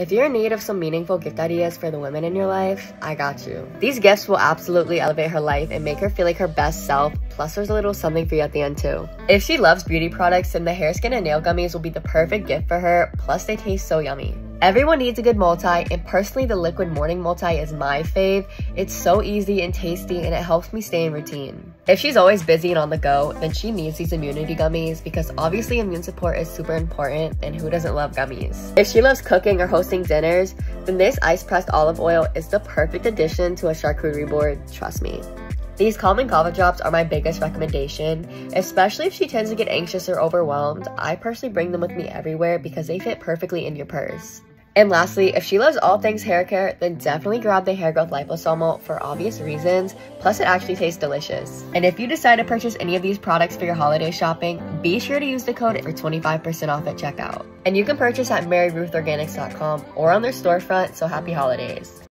If you're in need of some meaningful gift ideas for the women in your life, I got you. These gifts will absolutely elevate her life and make her feel like her best self, plus there's a little something for you at the end too. If she loves beauty products, then the hair, skin, and nail gummies will be the perfect gift for her, plus they taste so yummy. Everyone needs a good multi, and personally, the liquid morning multi is my fave. It's so easy and tasty, and it helps me stay in routine. If she's always busy and on the go, then she needs these immunity gummies because obviously immune support is super important, and who doesn't love gummies? If she loves cooking or hosting dinners, then this ice pressed olive oil is the perfect addition to a charcuterie board, trust me. These calming cough drops are my biggest recommendation, especially if she tends to get anxious or overwhelmed. I personally bring them with me everywhere because they fit perfectly in your purse. And lastly, if she loves all things hair care, then definitely grab the Hair Growth Liposomal for obvious reasons, plus it actually tastes delicious. And if you decide to purchase any of these products for your holiday shopping, be sure to use the code for 25% off at checkout. And you can purchase at maryruthorganics.com or on their storefront, so happy holidays.